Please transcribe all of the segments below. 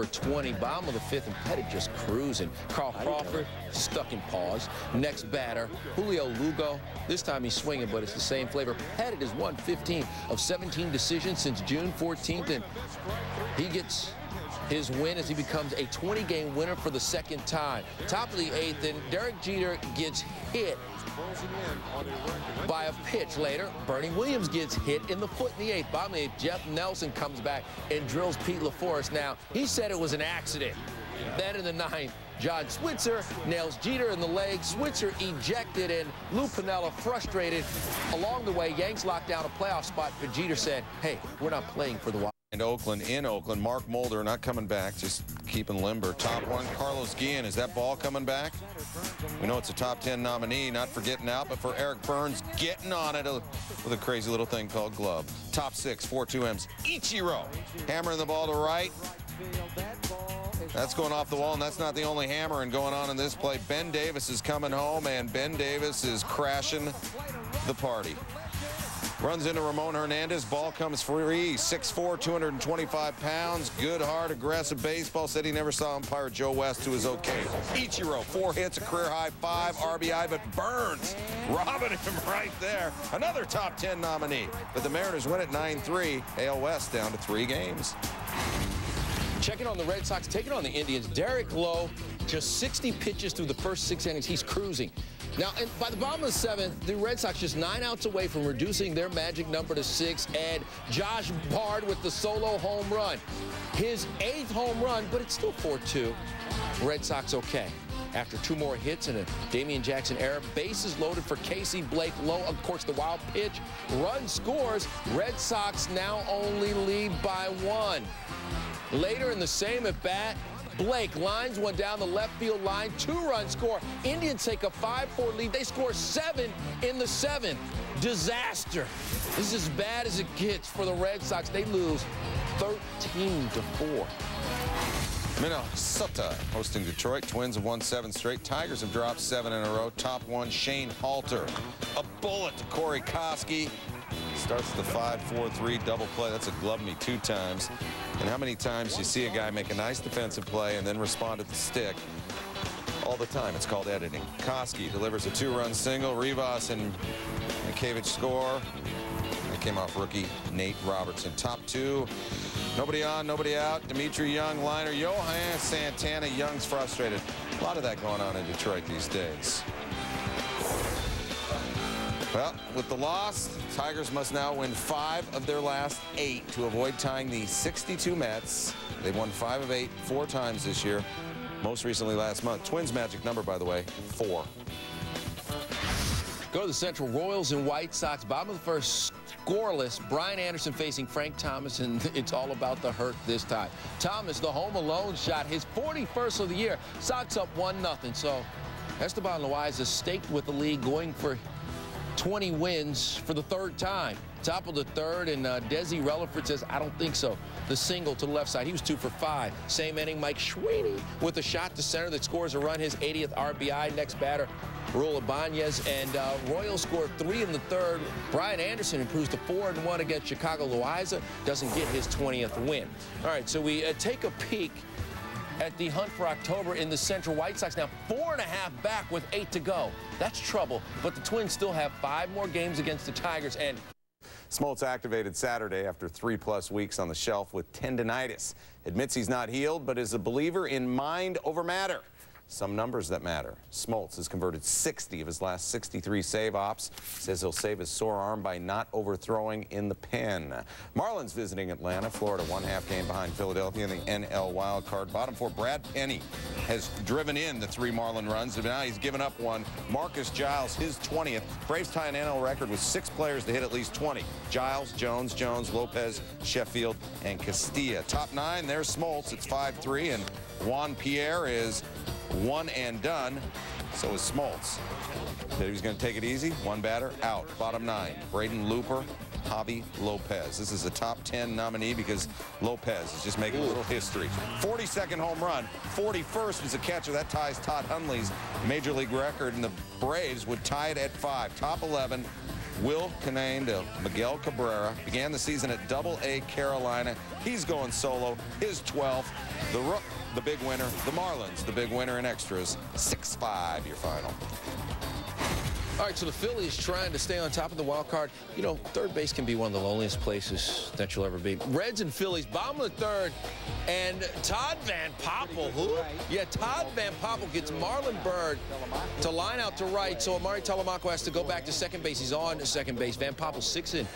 number 20. Bottom of the fifth, and Pettitte just cruising. Carl Crawford stuck in pause. Next batter, Julio Lugo. This time he's swinging, but it's the same flavor. Pettitte has won 15 of 17 decisions since June 14th, and he gets his win as he becomes a 20-game winner for the second time. Top of the eighth, and Derek Jeter gets hit by a pitch later. Bernie Williams gets hit in the foot in the eighth. Bottom eighth, Jeff Nelson comes back and drills Pete LaForest. Now, he said it was an accident. Then in the ninth, John Switzer nails Jeter in the leg. Switzer ejected, and Lou Piniella frustrated. Along the way, Yanks locked down a playoff spot, but Jeter said, hey, we're not playing for the Wild. And Oakland in Oakland. Mark Mulder not coming back, just keeping limber. Top one, Carlos Guillen. Is that ball coming back? We know it's a top 10 nominee, not for getting out, but for Eric Byrnes getting on it with a crazy little thing called glove. Top six, 4-2Ms. Ichiro hammering the ball to right. That's going off the wall, and that's not the only hammering going on in this play. Ben Davis is coming home, and Ben Davis is crashing the party. Runs into Ramon Hernandez. Ball comes free. 6'4", 225 pounds. Good, hard, aggressive baseball. Said he never saw umpire Joe West, who is okay. Ichiro, four hits, a career high five RBI, but Byrnes robbing him right there. Another top 10 nominee. But the Mariners win at 9-3. AL West down to three games. Checking on the Red Sox, taking on the Indians. Derek Lowe, just 60 pitches through the first six innings. He's cruising. Now, by the bottom of the seventh, the Red Sox just nine outs away from reducing their magic number to six. And Josh Bard with the solo home run. His eighth home run, but it's still 4-2. Red Sox okay. After two more hits and a Damian Jackson error, bases loaded for Casey Blake Lowe. Of course, the wild pitch. Run scores. Red Sox now only lead by one. Later in the same at bat, Blake lines one down the left field line, two-run score. Indians take a 5-4 lead. They score seven in the seventh. Disaster. This is as bad as it gets for the Red Sox. They lose 13 to 4. Minnesota hosting Detroit. Twins have won seven straight. Tigers have dropped seven in a row. Top one, Shane Halter. A bullet to Corey Koskie. Starts the 5-4-3 double play. That's a glove me two times. And how many times you see a guy make a nice defensive play and then respond at the stick? All the time. It's called editing. Koskie delivers a two-run single. Rivas and Mientkiewicz score. That came off rookie Nate Robertson. Top two. Nobody on, nobody out. Dmitri Young, liner. Johan Santana. Young's frustrated. A lot of that going on in Detroit these days. Well, with the loss, Tigers must now win five of their last eight to avoid tying the 62 Mets. They've won five of eight four times this year, most recently last month. Twins magic number, by the way, four. Go to the Central Royals and White Sox. Bottom of the first, scoreless. Brian Anderson facing Frank Thomas, and it's all about the hurt this time. Thomas, the home alone shot, his 41st of the year. Sox up 1-0. So Esteban Loaiza staked with the league, going for 20 wins for the third time. Top of the third, and uh, Desi Relaford says, I don't think so. The single to the left side. He was two for five. Same inning, Mike Sweeney with a shot to center that scores a run, his 80th RBI. Next batter, Raul Ibanez. And uh, Royals scored three in the third. Brian Anderson improves to 4 and one against Chicago. Loaiza doesn't get his 20th win. All right, so we uh, take a peek at the hunt for October in the Central White Sox. Now, four and a half back with eight to go. That's trouble, but the Twins still have five more games against the Tigers. and. Smoltz activated Saturday after three-plus weeks on the shelf with tendonitis. Admits he's not healed, but is a believer in mind over matter. Some numbers that matter. Smoltz has converted 60 of his last 63 save ops. Says he'll save his sore arm by not overthrowing in the pen. Marlins visiting Atlanta. Florida one half game behind Philadelphia in the NL wild card. Bottom four, Brad Penny has driven in the three Marlin runs. And now he's given up one. Marcus Giles, his 20th. Braves tie an NL record with six players to hit at least 20. Giles, Jones, Jones, Lopez, Sheffield, and Castilla. Top nine, there's Smoltz. It's 5-3. And Juan Pierre is one and done. So is Smoltz. Said he was going to take it easy. One batter out. Bottom nine. Braden Looper, Javy Lopez. This is a top 10 nominee because Lopez is just making a little history. 42nd home run. 41st was a catcher. That ties Todd Hundley's major league record, and the Braves would tie it at five. Top 11. Will Cunnane to Miguel Cabrera. Began the season at Double A Carolina. He's going solo. His 12th. The Rook, the big winner. The Marlins, the big winner in extras. 6-5 your final. All right, so the Phillies trying to stay on top of the wild card. You know, third base can be one of the loneliest places that you'll ever be. Reds and Phillies, bottom of the third, and Todd Van Poppel, who? Yeah, Todd Van Poppel gets Marlon Byrd to line out to right, so Amaury Telemaco has to go back to second base. He's on second base. Van Poppel six in,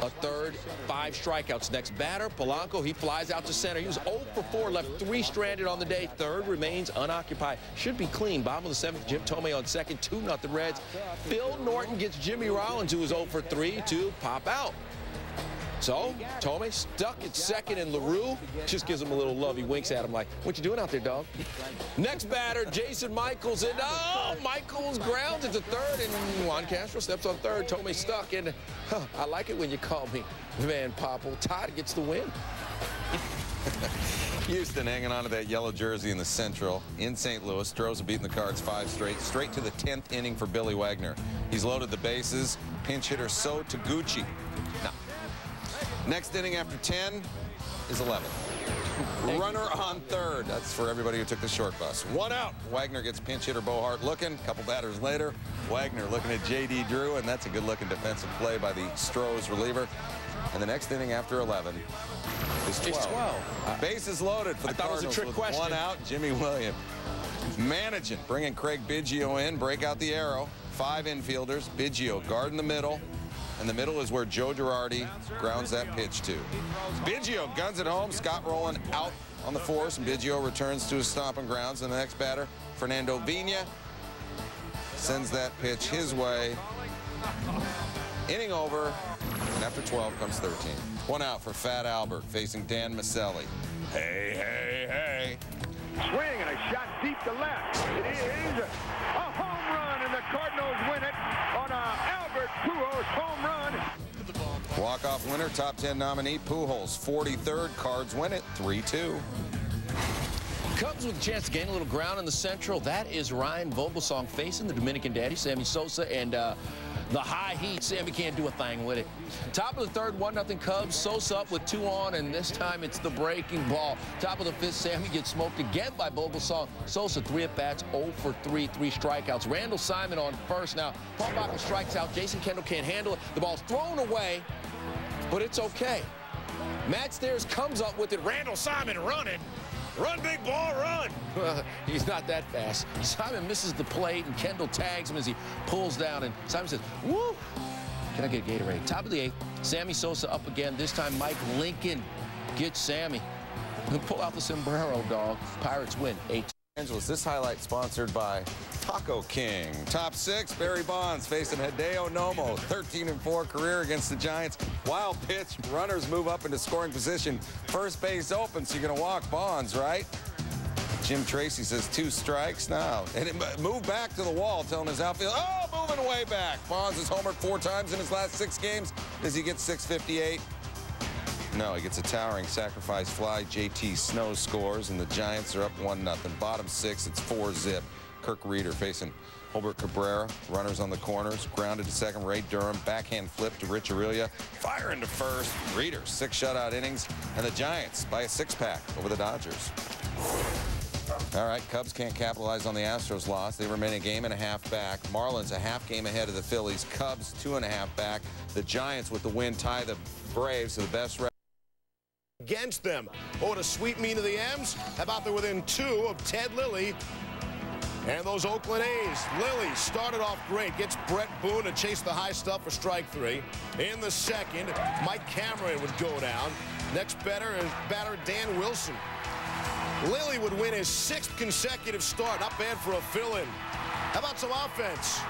a third, five strikeouts. Next batter, Polanco, he flies out to center. He was 0 for 4, left three stranded on the day. Third remains unoccupied. Should be clean. Bottom of the seventh, Jim Thome on second, 2 nothing Reds. Phil Norton gets Jimmy Rollins, who was 0 for 3, to pop out. So, Thome stuck at second, and LaRue just gives him a little love. He winks at him like, what you doing out there, dog? Next batter, Jason Michaels. And, oh, Michaels grounds into third, and Juan Castro steps on third. Thome stuck, and huh, I like it when you call me Van Poppel. Todd gets the win. Houston hanging on to that yellow jersey in the Central. In St. Louis, Stros have beaten the Cards five straight. Straight to the 10th inning for Billy Wagner. He's loaded the bases. Pinch hitter So Taguchi. Next inning after 10 is 11. Runner on third. That's for everybody who took the short bus. One out. Wagner gets pinch hitter Bo Hart looking. Couple batters later, Wagner looking at J.D. Drew, and that's a good-looking defensive play by the Stros reliever. And the next inning after 11 is 12. It's 12. Uh, Bases loaded for the I thought it was a Cardinals trick with question. one out. Jimy Williams managing, bringing Craig Biggio in, break out the arrow. Five infielders. Biggio guarding the middle. And the middle is where Joe Girardi grounds that pitch to. Biggio guns it home. Scott Rolen out on the force, and Biggio returns to his stomping grounds. And the next batter, Fernando Vina, sends that pitch his way. Inning over, and after 12 comes 13. One out for Fat Albert facing Dan Miceli. Hey, hey, hey. Swing and a shot deep to left. It is a home run, and the Cardinals win it on a Albert Pujols home run. Walk-off winner, top 10 nominee, Pujols, 43rd. Cards win it, 3-2. Cubs with a chance to gain a little ground in the Central. That is Ryan Vogelsong facing the Dominican daddy, Sammy Sosa, and uh, the high heat. Sammy can't do a thing with it. Top of the third, 1-0 Cubs. Sosa up with two on, and this time it's the breaking ball. Top of the fifth, Sammy gets smoked again by Vogelsong. Sosa, three at-bats, 0 for 3, three strikeouts. Randall Simon on first. Now, Paul Bachman strikes out. Jason Kendall can't handle it. The ball's thrown away, but it's okay. Matt Stairs comes up with it. Randall Simon running. Run, big ball, run. He's not that fast. Simon misses the plate, and Kendall tags him as he pulls down, and Simon says, woo. Can I get a Gatorade? Top of the eighth, Sammy Sosa up again. This time, Mike Lincoln gets Sammy. Pull out the sombrero, dog. Pirates win, 8 Angeles, this highlight sponsored by Taco King. Top six, Barry Bonds facing Hideo Nomo. 13 and 4 career against the Giants. Wild pitch, runners move up into scoring position. First base open, so you're going to walk Bonds, right? Jim Tracy says two strikes now. And it moved back to the wall, telling his outfield, oh, moving way back. Bonds has homered four times in his last six games. Does he get 658? No, he gets a towering sacrifice fly. JT Snow scores, and the Giants are up 1 0. Bottom six, it's 4 zip. Kirk Rueter facing Jolbert Cabrera. Runners on the corners. Grounded to second, Ray Durham. Backhand flip to Rich Aurilia. Fire into first. Rueter, six shutout innings. And the Giants by a six pack over the Dodgers. All right, Cubs can't capitalize on the Astros loss. They remain a game and a half back. Marlins a half game ahead of the Phillies. Cubs two and a half back. The Giants with the win tie the Braves to the best record against them. Oh, a sweep mean to the M's. How about they're within two of Ted Lilly and those Oakland A's. Lilly started off great. Gets Bret Boone to chase the high stuff for strike three. In the second, Mike Cameron would go down. Next batter is batter Dan Wilson. Lilly would win his sixth consecutive start. Not bad for a fill-in. How about some offense?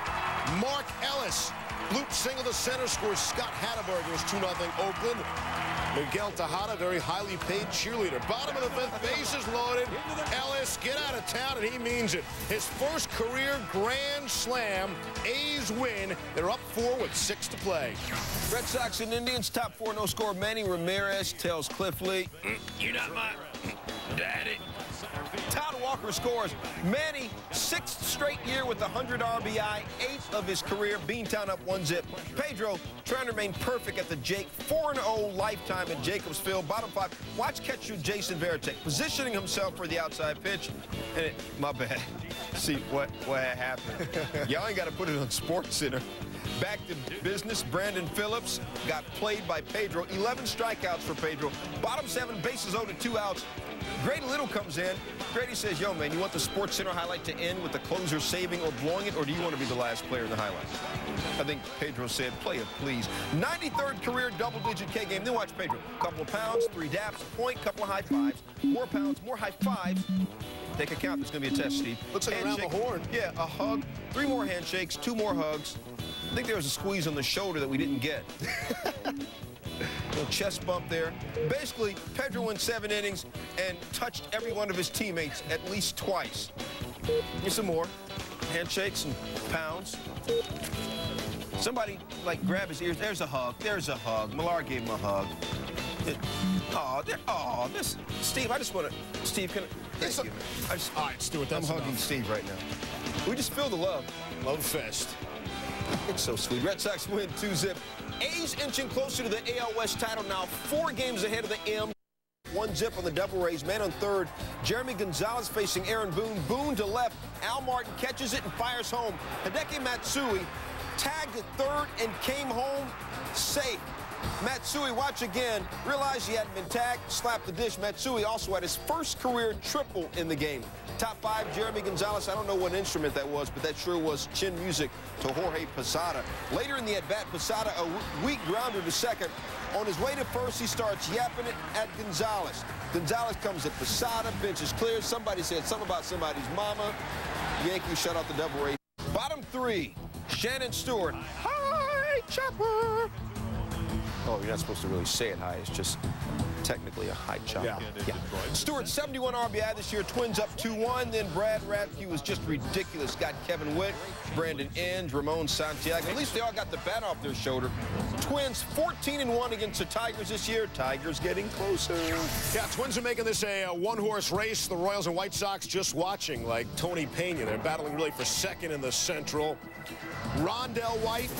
Mark Ellis. Loop single to center scores Scott Hatteberg. It was 2-0 Oakland. Miguel Tejada, very highly paid cheerleader. Bottom of the fifth, bases loaded. Ellis, get out of town, and he means it. His first career grand slam. A's win. They're up four with six to play. Red Sox and Indians, top four, no score. Manny Ramirez tells Cliff Lee, "Mm, you're not my daddy. Walker scores. Manny, sixth straight year with 100 RBI, eighth of his career. Beantown up one zip. Pedro trying to remain perfect at the Jake. 4-0 lifetime at Jacobs Field. Bottom five. Watch catcher Jason Varitek positioning himself for the outside pitch. And it, my bad. See what, what happened. Y'all ain't got to put it on Sports Center. Back to business, Brandon Phillips got played by Pedro. 11 strikeouts for Pedro. Bottom seven, bases owed to two outs. Grady Little comes in. Grady says, yo, man, you want the Sports Center highlight to end with the closer saving or blowing it, or do you want to be the last player in the highlight? I think Pedro said, play it, please. 93rd career double-digit K game. Then watch Pedro. Couple of pounds, three daps, a point, couple of high fives, more pounds, more high fives. Take a count. There's going to be a test, Steve. Looks like around the horn. Yeah, a hug, three more handshakes, two more hugs. I think there was a squeeze on the shoulder that we didn't get. little chest bump there. Basically, Pedro went seven innings and touched every one of his teammates at least twice. Here's some more. Handshakes and pounds. Somebody, like, grab his ears. There's a hug. There's a hug. Millar gave him a hug. oh, there, oh, this, Steve, I just want to, Steve, can, thank a, you. I just, all right, Stuart, that's I'm hugging enough. Steve right now. We just feel the love. Love fest. It's so sweet. Red Sox win 2-zip. A's inching closer to the AL West title now, four games ahead of the M. One zip on the Devil Rays. Man on third. Jeremy Gonzalez facing Aaron Boone. Boone to left. Al Martin catches it and fires home. Hideki Matsui tagged at third and came home safe. Matsui, watch again. Realized he hadn't been tagged. Slapped the dish. Matsui also had his first career triple in the game. Top five, Jeremy Gonzalez. I don't know what instrument that was, but that sure was chin music to Jorge Posada. Later in the at-bat, Posada a weak grounder to second. On his way to first, he starts yapping it at Gonzalez. Gonzalez comes at Posada, bench is clear. Somebody said something about somebody's mama. Yankees shut out the Devil Rays. Bottom three, Shannon Stewart. Hi, Chopper. Oh, you're not supposed to really say it high. It's just technically a high chop. Yeah. yeah. Stewart, 71 RBI this year. Twins up 2-1. Then Brad Radke was just ridiculous. Got Kevin Witt, Brandon Inge, Ramon Santiago. At least they all got the bat off their shoulder. Twins 14-1 against the Tigers this year. Tigers getting closer. Yeah, Twins are making this a, uh one-horse race. The Royals and White Sox just watching like Tony Pena. They're battling really for second in the Central. Rondell White,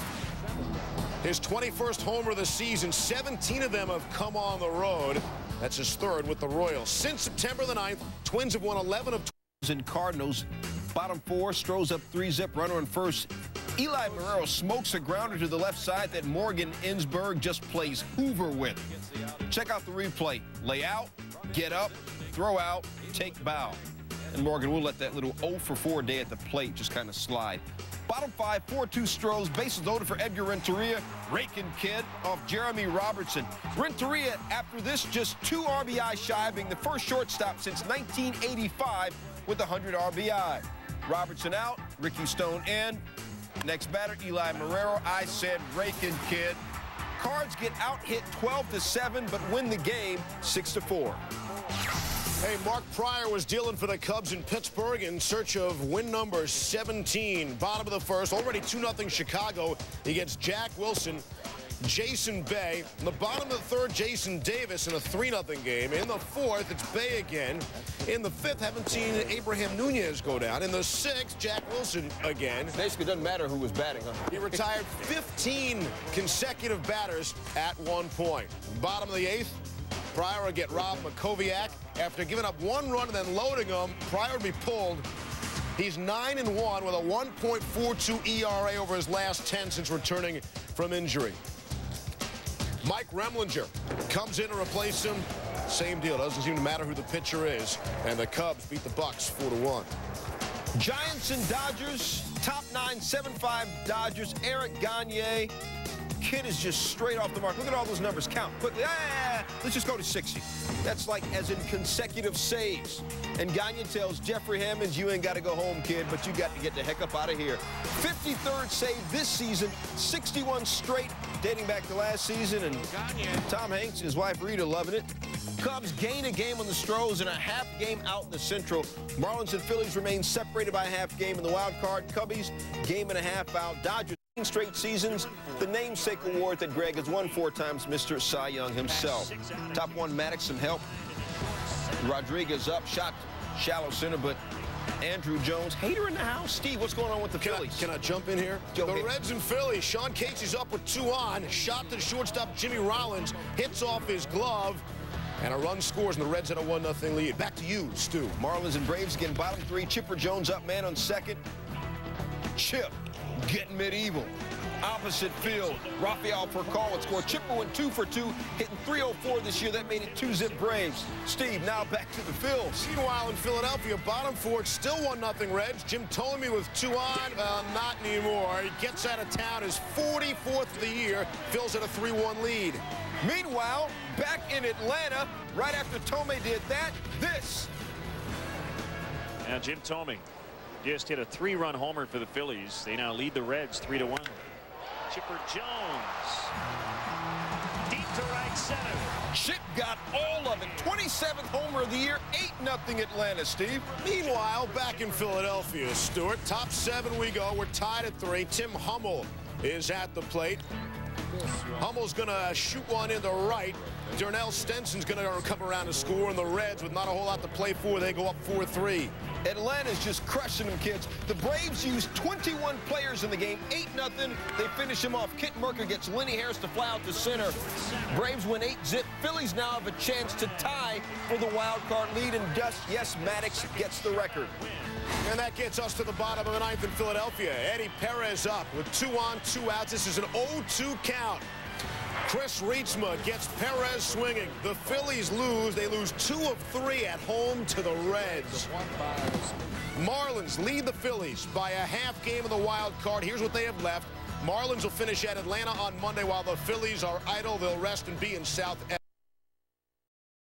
his 21st homer of the season. 17 of them have come on the road. That's his third with the Royals. Since September the 9th, Twins have won 11 of 12 and Cardinals. Bottom four, Stros up three zip, runner in first. Eli Marrero smokes a grounder to the left side that Morgan Ensberg just plays Hoover with. Check out the replay. Lay out, get up, throw out, take bow. And Morgan will let that little 0 for 4 day at the plate just kind of slide. Bottom five, 4-2 Stros. Bases loaded for Edgar Renteria. Raking kid off Jeremy Robertson. Renteria, after this, just two RBI shy being the first shortstop since 1985 with 100 RBI. Robertson out, Ricky Stone in. Next batter, Eli Marrero. I said Raking kid. Cards get out hit 12 to 7, but win the game 6 to 4. Hey, Mark Prior was dealing for the Cubs in Pittsburgh in search of win number 17. Bottom of the first, already 2-0 Chicago. He gets Jack Wilson, Jason Bay. In the bottom of the third, Jason Davis in a 3-0 game. In the fourth, it's Bay again. In the fifth, haven't seen Abraham Nunez go down. In the sixth, Jack Wilson again. Basically, doesn't matter who was batting, huh? He retired 15 consecutive batters at one point. Bottom of the eighth, Prior will get Rob Mackowiak. After giving up one run and then loading him, Prior would be pulled. He's 9 and 1 with a 1.42 ERA over his last 10 since returning from injury. Mike Remlinger comes in to replace him. Same deal. Doesn't seem to matter who the pitcher is. And the Cubs beat the Bucs 4 to 1. Giants and Dodgers, top nine, 7-5 Dodgers. Eric Gagne. Kid is just straight off the mark. Look at all those numbers. Count quickly. Ah, let's just go to 60. That's like as in consecutive saves. And Gagne tells Jeffrey Hammonds, you ain't got to go home, kid, but you got to get the heck up out of here. 53rd save this season, 61 straight dating back to last season. And Tom Hanks and his wife Rita loving it. Cubs gain a game on the Stros and a half game out in the Central. Marlins and Phillies remain separated by a half game in the wild card. Cubbies, game and a half out. Dodgers straight seasons, the namesake award that Greg has won four times, Mr. Cy Young himself. Top one, Maddux, some help. Rodriguez up, shot shallow center, but Andruw Jones, hater in the house. Steve, what's going on with the Can I, Phillies? can I jump in here? Go the ahead. Reds and Phillies. Sean Casey's up with two on. Shot to the shortstop Jimmy Rollins. Hits off his glove. And a run scores, and the Reds had a 1-0 lead. Back to you, Stu. Marlins and Braves again, bottom three. Chipper Jones up, man on second. Chip getting medieval. Opposite field, Rafael Furcal would score. Chipper went two for two, hitting 304 this year. That made it two zip Braves. Steve, now back to the Phils. Meanwhile, in Philadelphia, bottom four, still 1-0 Reds. Jim Thome with two on. Uh, not anymore. He gets out of town his 44th of the year. Phil's at a 3-1 lead. Meanwhile, back in Atlanta, right after Thome did that, this. Now Jim Thome just hit a three-run homer for the Phillies. They now lead the Reds three to one. Chipper Jones deep to right center. Chip got all of it. 27th homer of the year, 8-0 Atlanta, Steve. Meanwhile, back in Philadelphia, Stewart, top seven we go. We're tied at three. Tim Hummel is at the plate. Hummel's going to shoot one in the right. Dernell Stenson's going to come around to score, and the Reds, with not a whole lot to play for, they go up 4-3. Atlanta's just crushing them, kids. The Braves used 21 players in the game, 8-0. They finish him off. Kit Mercker gets Lenny Harris to fly out to center. Braves win 8-zip. Phillies now have a chance to tie for the wild card lead, and Dust, yes, Maddux gets the record. And that gets us to the bottom of the ninth in Philadelphia. Eddie Perez up with two on, two outs. This is an 0-2 count. Chris Reitsma gets Perez swinging. The Phillies lose. They lose two of three at home to the Reds. Marlins lead the Phillies by a half game of the wild card. Here's what they have left. Marlins will finish at Atlanta on Monday while the Phillies are idle. They'll rest and be in South.